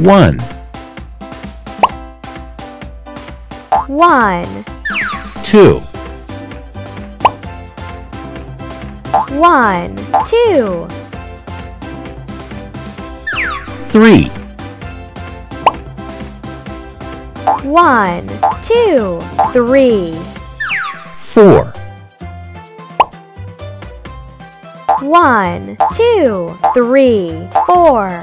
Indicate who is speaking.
Speaker 1: One,
Speaker 2: one,
Speaker 1: two,
Speaker 2: one, two,
Speaker 1: three,
Speaker 2: one, two, three,
Speaker 1: four,
Speaker 2: one, two, three, four,